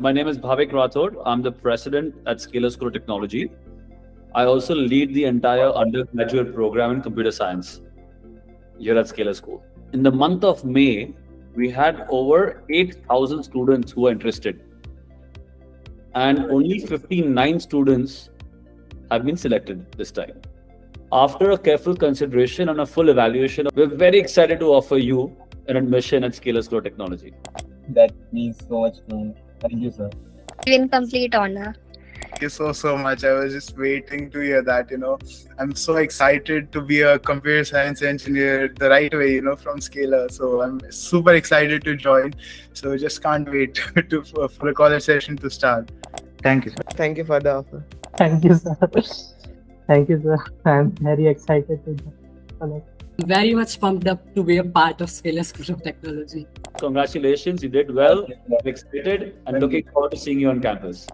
My name is Bhavik Rathod. I'm the president at Scaler School of Technology. I also lead the entire undergraduate program in computer science here at Scaler School. In the month of May, we had over 8,000 students who were interested. And only 59 students have been selected this time. After a careful consideration and a full evaluation, we're very excited to offer you an admission at Scaler School of Technology. That means so much to me. Thank you, sir. in complete honor. Thank you so so much. I was just waiting to hear that. You know, I'm so excited to be a computer science engineer the right way. You know, from Scaler. So I'm super excited to join. So just can't wait to for, for the college session to start. Thank you, sir. Thank you for the offer. Thank you, sir. Thank you, sir. I'm very excited to connect. Very much pumped up to be a part of Scaler School of Technology. Congratulations, you did well. I'm excited and looking forward to seeing you on campus.